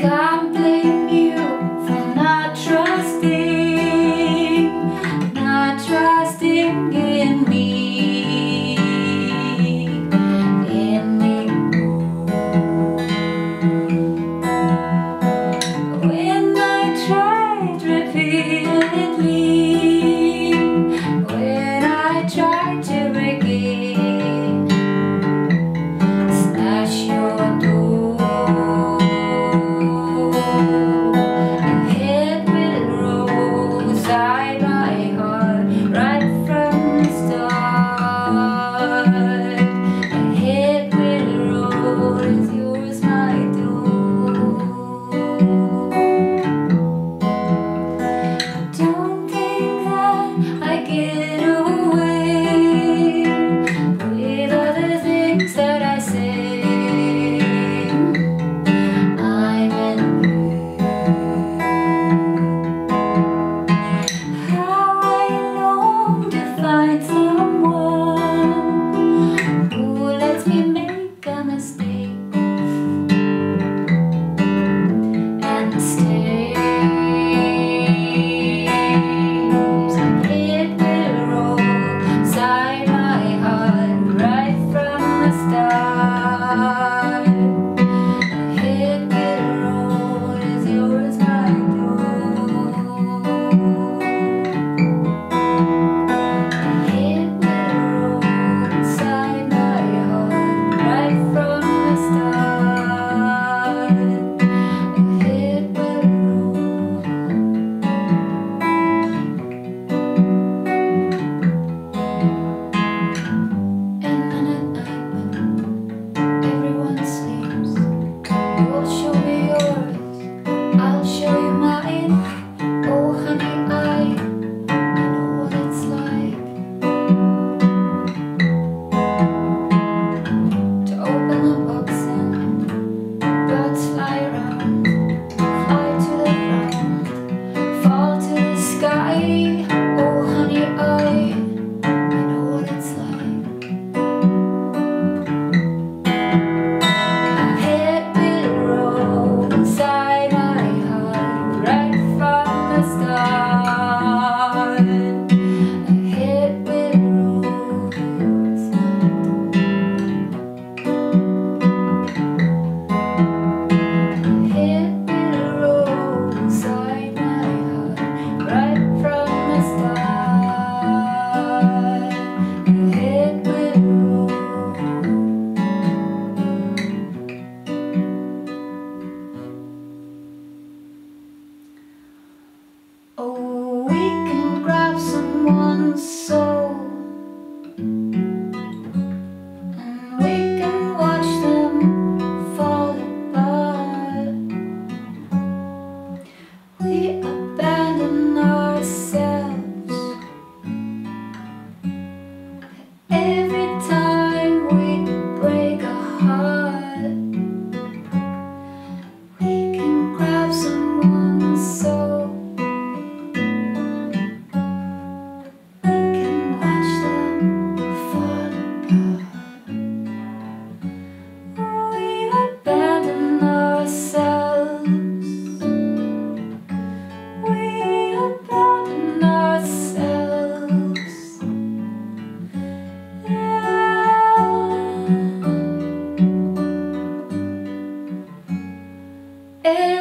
can't blame you for not trusting, not trusting in me anymore. so Eh,